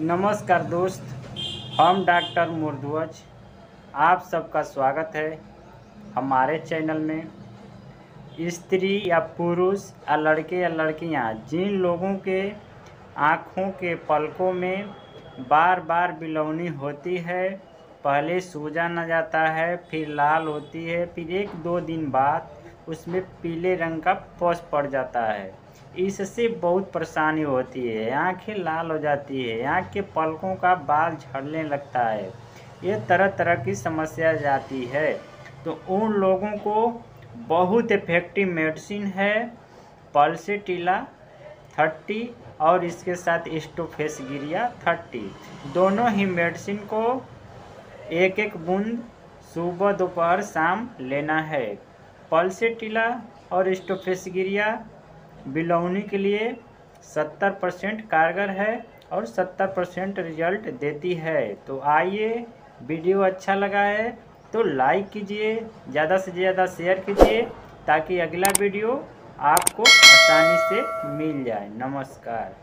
नमस्कार दोस्त, हम डॉक्टर मुर्दवज, आप सबका स्वागत है हमारे चैनल में। स्त्री या पुरुष या लड़के या लड़कियाँ, जिन लोगों के आँखों के पलकों में बार बार बिलौनी होती है, पहले सूजा न जाता है, फिर लाल होती है, फिर एक दो दिन बाद उसमें पीले रंग का पौष पड़ जाता है। इससे बहुत परेशानी होती है। आँखें लाल हो जाती है। आँख के पलकों का बाल झड़ने लगता है। ये तरह तरह की समस्या जाती है। तो उन लोगों को बहुत इफ़ेक्टिव मेडिसिन है। पल्सेटिला थर्टी और इसके साथ स्टोफेसगिरिया थर्टी दोनों ही मेडिसिन को एक एक बूंद सुबह दोपहर शाम लेना है। पल्सेटिला और स्टोफेसगिरिया बिलौनी के लिए 70 परसेंट कारगर है और 70 परसेंट रिज़ल्ट देती है। तो आइए वीडियो अच्छा लगा है तो लाइक कीजिए, ज़्यादा से ज़्यादा शेयर कीजिए ताकि अगला वीडियो आपको आसानी से मिल जाए। नमस्कार।